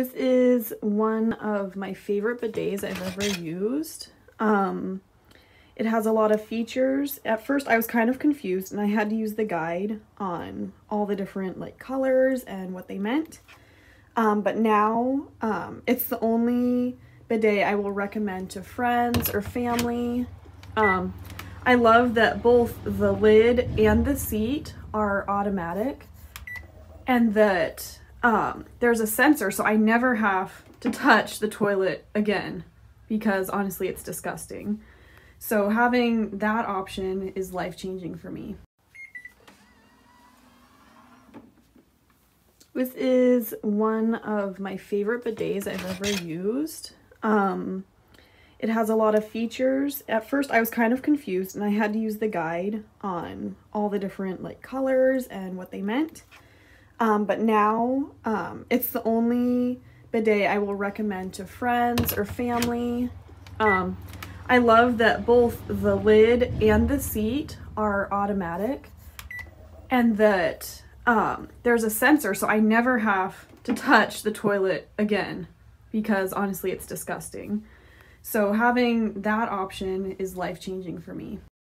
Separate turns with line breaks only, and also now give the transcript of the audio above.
This is one of my favorite bidets I've ever used. Um, it has a lot of features. At first I was kind of confused and I had to use the guide on all the different like colors and what they meant. Um, but now um, it's the only bidet I will recommend to friends or family. Um, I love that both the lid and the seat are automatic and that um, there's a sensor so I never have to touch the toilet again because honestly it's disgusting. So having that option is life-changing for me. This is one of my favorite bidets I've ever used. Um, it has a lot of features. At first I was kind of confused and I had to use the guide on all the different like colors and what they meant. Um, but now um, it's the only bidet I will recommend to friends or family. Um, I love that both the lid and the seat are automatic and that um, there's a sensor so I never have to touch the toilet again because honestly it's disgusting. So having that option is life changing for me.